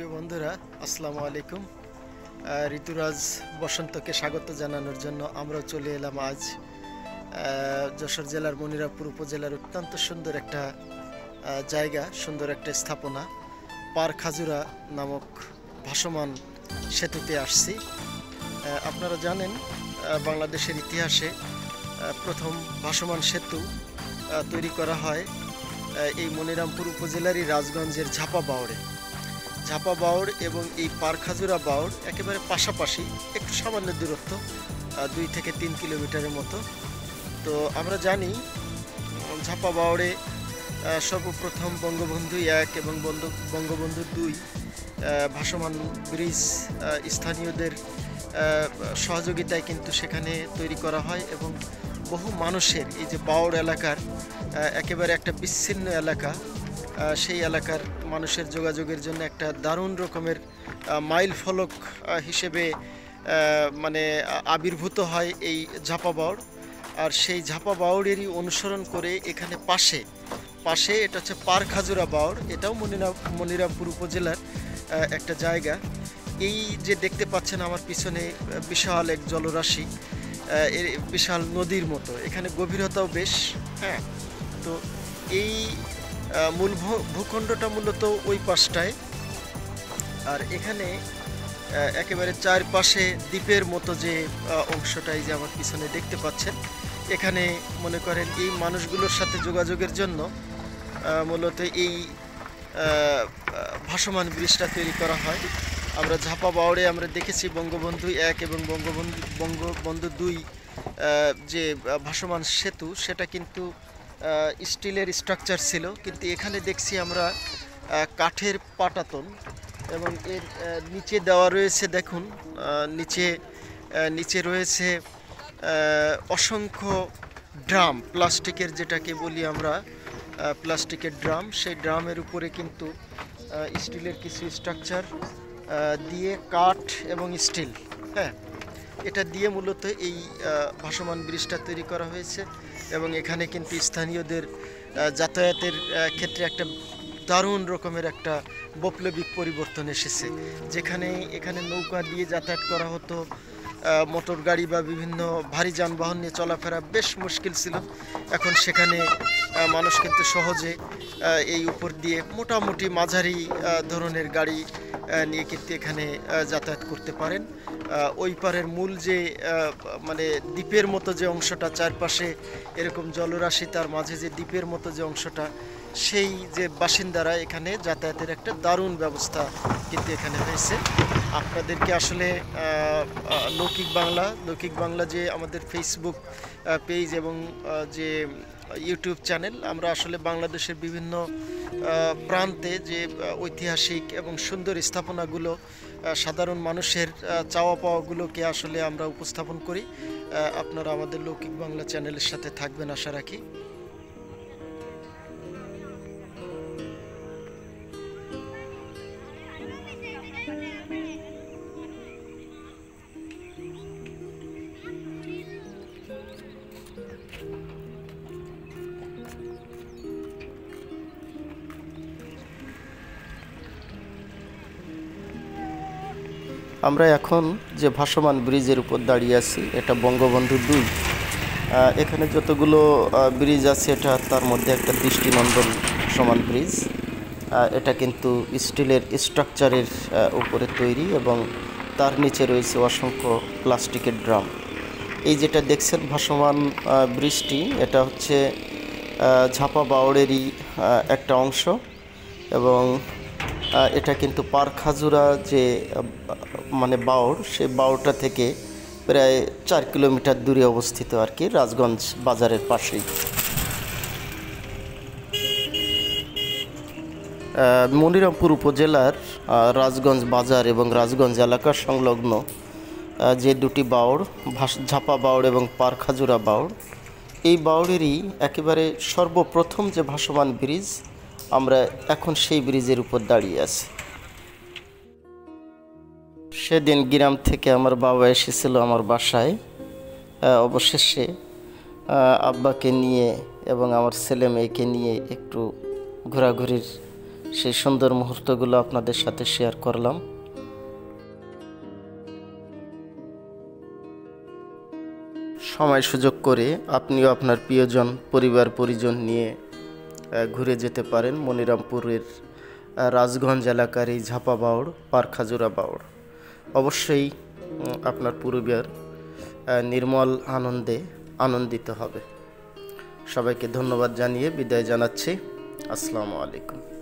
প্রিয় বন্ধুরা, আসসালামু আলাইকুম। ঋতুরাজ বসন্তকে স্বাগত জানানোর জন্য আমরা চলে এলাম আজ যশোর জেলার মনিরাপুর উপজেলার অত্যন্ত সুন্দর একটা জায়গা, সুন্দর একটা স্থাপনা, পার খাজুরা নামক ভাসমান সেতুতে আসছি। আপনারা জানেন বাংলাদেশের ইতিহাসে প্রথম ভাসমান সেতু তৈরি করা হয় এই মনিরামপুর উপজেলারই রাজগঞ্জের ঝাপা বাওড়ে ঝাপা বাউর এবং এই পারখাজুরা বাউর একেবারে পাশাপাশি একটু সামান্য দূরত্ব দুই থেকে তিন কিলোমিটারের মতো। তো আমরা জানি ঝাপা বাউরে সর্বপ্রথম বঙ্গবন্ধু এক এবং বন্ধু- বঙ্গবন্ধু দুই ভাসমান ব্রিজ স্থানীয়দের সহযোগিতায় কিন্তু সেখানে তৈরি করা হয় এবং বহু মানুষের এই যে বাউর এলাকার একেবারে একটা বিচ্ছিন্ন এলাকা সেই এলাকার মানুষের যোগাযোগের জন্য একটা দারুণ রকমের মাইল ফলক হিসেবে মানে আবির্ভূত হয় এই ঝাপা বাউর আর সেই ঝাপা বাউরেরই অনুসরণ করে এখানে পাশে পাশে এটা হচ্ছে পার খাজুরা বাউড়। এটাও মনিরা, মনিরামপুর উপজেলার একটা জায়গা। এই যে দেখতে পাচ্ছেন আমার পিছনে বিশাল এক জলরাশি এর বিশাল নদীর মতো। এখানে গভীরতাও বেশ হ্যাঁ। তো এই মূল ভূখণ্ডটা মূলত ওই পাশটায়। আর এখানে একেবারে চারপাশে দ্বীপের মতো যে অংশটাই যে আমার পিছনে দেখতে পাচ্ছেন, এখানে মনে করেন এই মানুষগুলোর সাথে যোগাযোগের জন্য মূলত এই ভাসমান ব্রিজটা তৈরি করা হয়। আমরা ঝাপা বাওড়ে আমরা দেখেছি বঙ্গবন্ধু এক এবং বঙ্গবন্ধু বঙ্গবন্ধু দুই যে ভাসমান সেতু, সেটা কিন্তু স্টিলের স্ট্রাকচার ছিল, কিন্তু এখানে দেখছি আমরা কাঠের পাটাতন এবং এর নিচে দেওয়া রয়েছে দেখুন নিচে নিচে রয়েছে অসংখ্য ড্রাম, প্লাস্টিকের যেটাকে বলি আমরা প্লাস্টিকের ড্রাম। সেই ড্রামের উপরে কিন্তু স্টিলের কিছু স্ট্রাকচার দিয়ে কাঠ এবং স্টিল হ্যাঁ। এটা দিয়ে মূলত এই ভাসমান ব্রিজটা তৈরি করা হয়েছে। এবং এখানে কিন্তু স্থানীয়দের যাতায়াতের ক্ষেত্রে একটা দারুণ রকমের একটা বৈপ্লবিক পরিবর্তন এসেছে। যেখানে এখানে নৌকা দিয়ে যাতায়াত করা হতো মোটর গাড়ি বা বিভিন্ন ভারী যানবাহন নিয়ে চলাফেরা বেশ মুশকিল ছিল। এখন সেখানে মানুষ কিন্তু সহজে এই উপর দিয়ে মোটামুটি মাঝারি ধরনের গাড়ি নিয়ে কিন্তু এখানে যাতায়াত করতে পারেন। ওই পারের মূল যে মানে দ্বীপের মতো যে অংশটা চারপাশে এরকম জলরাশি, তার মাঝে যে দ্বীপের মতো যে অংশটা, সেই যে বাসিন্দারা এখানে যাতায়াতের একটা দারুণ ব্যবস্থা কিন্তু এখানে হয়েছে। আপনাদেরকে আসলে লৌকিক বাংলা লৌকিক বাংলা যে আমাদের ফেসবুক পেজ এবং যে ইউটিউব চ্যানেল আমরা আসলে বাংলাদেশের বিভিন্ন প্রান্তে যে ঐতিহাসিক এবং সুন্দর স্থাপনাগুলো সাধারণ মানুষের চাওয়া পাওয়াগুলোকে আসলে আমরা উপস্থাপন করি। আপনারা আমাদের লৌকিক বাংলা চ্যানেলের সাথে থাকবেন আশা রাখি। আমরা এখন যে ভাসমান ব্রিজের উপর দাঁড়িয়ে আছি, এটা বঙ্গবন্ধু দুই। এখানে যতগুলো ব্রিজ আছে, এটা তার মধ্যে একটা দৃষ্টিনন্দন সমান ব্রিজ। এটা কিন্তু স্টিলের স্ট্রাকচারের উপরে তৈরি এবং তার নিচে রয়েছে অসংখ্য প্লাস্টিকের ড্রাম। এই যেটা দেখছেন ভাসমান ব্রিজটি, এটা হচ্ছে ঝাপা বাউড়েরই একটা অংশ এবং এটা কিন্তু পার খাজুরা যে মানে বাউর সেই বাউরটা থেকে প্রায় চার কিলোমিটার দূরে অবস্থিত আর কি, রাজগঞ্জ বাজারের পাশেই। মনিরামপুর উপজেলার রাজগঞ্জ বাজার এবং রাজগঞ্জ এলাকার সংলগ্ন যে দুটি বাউড় ঝাপা বাউড় এবং পারখাজুরা বাউড় এই বাউড়েরই একেবারে সর্বপ্রথম যে ভাসমান ব্রিজ আমরা এখন সেই ব্রিজের উপর দাঁড়িয়ে আছি। সেদিন গ্রাম থেকে আমার বাবা এসেছিল আমার বাসায়। অবশেষে আব্বাকে নিয়ে এবং আমার ছেলে মেয়েকে নিয়ে একটু ঘোরাঘুরির সেই সুন্দর মুহূর্তগুলো আপনাদের সাথে শেয়ার করলাম। সময় সুযোগ করে আপনিও আপনার প্রিয়জন, পরিবার, পরিজন নিয়ে ঘুরে যেতে পারেন মনিরামপুরের রাজগঞ্জ এলাকার এই ঝাপা বাউড় পারখাজুরা বাউড়। অবশ্যই আপনার পুরুবিয়ার নির্মল আনন্দে আনন্দিত হবে। সবাইকে ধন্যবাদ জানিয়ে বিদায় জানাচ্ছি। আসসালামু আলাইকুম।